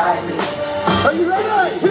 Are you ready?